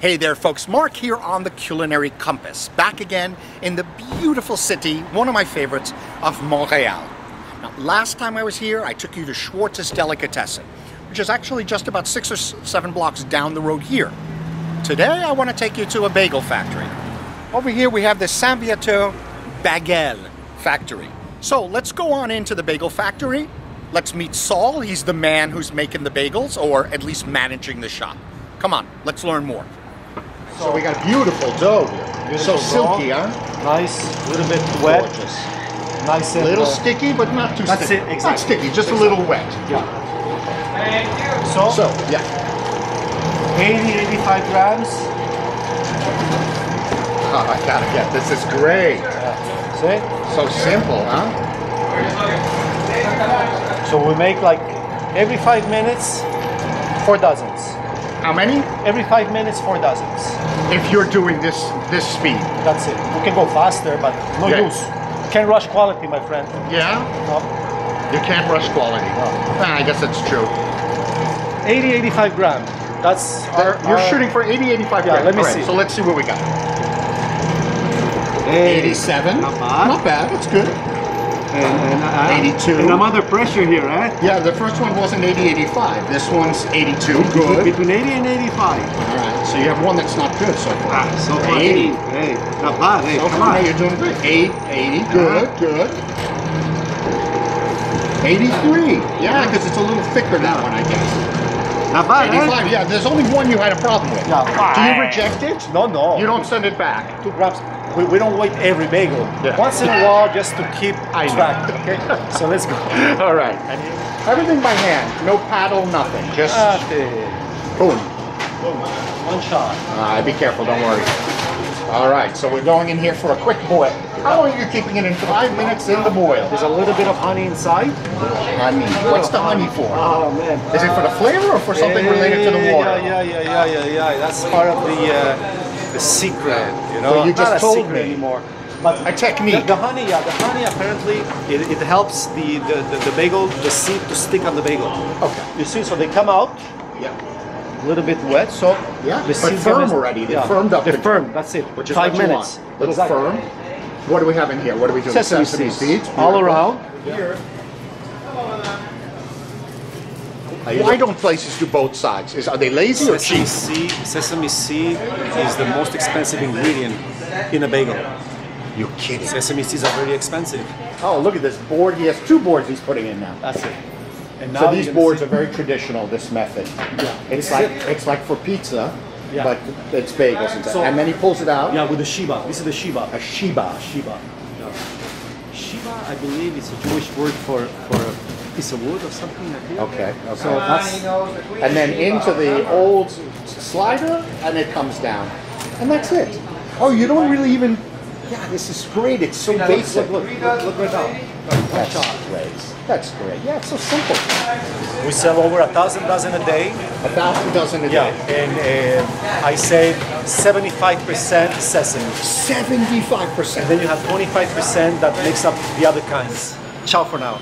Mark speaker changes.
Speaker 1: Hey there folks, Marc here on the Culinary Compass, back again in the beautiful city, one of my favorites, of Montreal. Now, last time I was here, I took you to Schwartz's Delicatessen, which is actually just about six or seven blocks down the road here. Today, I want to take you to a bagel factory. Over here, we have the Saint-Viateur Bagel factory. So let's go on into the bagel factory. Let's meet Saul. He's the man who's making the bagels, or at least managing the shop. Come on, let's learn more. So we got beautiful dough here. so silky,
Speaker 2: dough.
Speaker 1: huh?
Speaker 2: Nice, a little bit wet.
Speaker 1: Gorgeous.
Speaker 2: Nice
Speaker 1: A
Speaker 2: and
Speaker 1: little
Speaker 2: uh,
Speaker 1: sticky, but not too
Speaker 2: That's
Speaker 1: sticky.
Speaker 2: it,
Speaker 1: Not sticky, just a little wet.
Speaker 2: Yeah. Thank So,
Speaker 1: So, yeah.
Speaker 2: 80, 85 grams.
Speaker 1: Oh, I gotta get this. is great.
Speaker 2: Yeah. See?
Speaker 1: So simple, huh?
Speaker 2: So we make like every five minutes, four dozens.
Speaker 1: How many?
Speaker 2: Every five minutes, four dozens.
Speaker 1: If you're doing this this speed.
Speaker 2: That's it. We can go faster, but no
Speaker 1: Yeah.
Speaker 2: use. Can't rush quality, my friend.
Speaker 1: Yeah?
Speaker 2: No.
Speaker 1: You can't rush quality. Ah, I guess that's true.
Speaker 2: 80, 85 gram. That's
Speaker 1: There,
Speaker 2: our-
Speaker 1: you're
Speaker 2: our-
Speaker 1: shooting for 80, 85
Speaker 2: Yeah,
Speaker 1: grams.
Speaker 2: let me
Speaker 1: All right,
Speaker 2: see.
Speaker 1: So let's see what we got. 87.
Speaker 3: Not bad.
Speaker 1: Not bad. That's good.
Speaker 3: And, and, uh,
Speaker 1: 82.
Speaker 3: And I'm under pressure here, eh?
Speaker 1: Yeah, the first one wasn't 80, 85. This one's 82. Good.
Speaker 3: Between 80 and 85.
Speaker 1: All right. So you have one that's not good so far.
Speaker 3: Ah, so far
Speaker 1: 80.
Speaker 3: 80. Hey, not bad. Hey,
Speaker 1: So
Speaker 3: come
Speaker 1: far,
Speaker 3: on.
Speaker 1: you're doing great. 8, 80. Good, good. 83. Yeah, because it's a little thicker, that one, I guess.
Speaker 3: Not bad, eh?
Speaker 1: 85. Yeah, there's only one you had a problem with.
Speaker 2: Yeah.
Speaker 1: Do you reject it?
Speaker 2: No, no.
Speaker 1: You don't send it back.
Speaker 2: two grams. We, we don't wait every bagel.
Speaker 1: Yeah.
Speaker 2: Once in a while, just to keep
Speaker 1: I know.
Speaker 2: track. Okay. So let's go.
Speaker 1: All right. Everything by hand. No paddle, nothing. Just
Speaker 2: Okay.
Speaker 1: boom.
Speaker 2: One shot.
Speaker 1: Uh, be careful, don't worry. All right, so we're going in here for a quick boil. How long are you keeping it in? Five minutes in the boil.
Speaker 2: There's a little bit of honey inside.
Speaker 1: Honey. What's the honey for?
Speaker 2: Oh man.
Speaker 1: Is it for the flavor or for something related to the water?
Speaker 2: Yeah, yeah, yeah, yeah, yeah, yeah. That's part of the uh, the secret. You know,
Speaker 1: So you just
Speaker 2: Not
Speaker 1: told
Speaker 2: secret
Speaker 1: me.
Speaker 2: anymore. But
Speaker 1: A technique.
Speaker 2: The, the honey, yeah, the honey apparently it, it helps the, the, the, the bagel, the seed to stick on the bagel.
Speaker 1: Okay.
Speaker 2: You see, so they come out
Speaker 1: Yeah.
Speaker 2: a little bit wet, so
Speaker 1: Yeah,
Speaker 2: the
Speaker 1: but firm
Speaker 2: are-
Speaker 1: already. They're firmed up.
Speaker 2: They're firm. That's it.
Speaker 1: Which is
Speaker 2: five minutes.
Speaker 1: Little
Speaker 2: Exactly.
Speaker 1: firm. What do we have in here? What do we do?
Speaker 2: Sesame, seeds, all
Speaker 1: Beautiful.
Speaker 2: around.
Speaker 1: Why don't places do both sides? Is, are they lazy or
Speaker 2: Sesame
Speaker 1: cheap?
Speaker 2: seed, sesame seed is the most expensive ingredient in a bagel.
Speaker 1: You kidding?
Speaker 2: Sesame seeds are very expensive.
Speaker 1: Oh, look at this board. He has two boards he's putting in now.
Speaker 2: That's it. And now So these
Speaker 1: boards
Speaker 2: see-
Speaker 1: are very traditional. This method.
Speaker 2: Yeah.
Speaker 1: It's like
Speaker 2: is
Speaker 1: it's like for pizza,
Speaker 2: Yeah.
Speaker 1: but it's bagels and,
Speaker 2: So-
Speaker 1: and then he pulls it out.
Speaker 2: Yeah, with a shiba. This is the shiba.
Speaker 1: A shiba.
Speaker 2: Shiba. Yeah. Shiba, I believe, is a Jewish word for for a piece of wood or something like that.
Speaker 1: Okay. okay.
Speaker 2: So that's
Speaker 1: and then into the old slider, and it comes down, and that's it. Oh, you don't really even. Yeah, this is great. It's so basic.
Speaker 2: look, look, look, look right now.
Speaker 1: That's great. That's great. Yeah, it's so simple.
Speaker 2: We sell over a thousand dozen a day.
Speaker 1: A thousand dozen a
Speaker 2: Yeah,
Speaker 1: day.
Speaker 2: and uh, I say 75% sesame.
Speaker 1: Seventy-five percent.
Speaker 2: And Then you have 25% that makes up the other kinds. Ciao for now.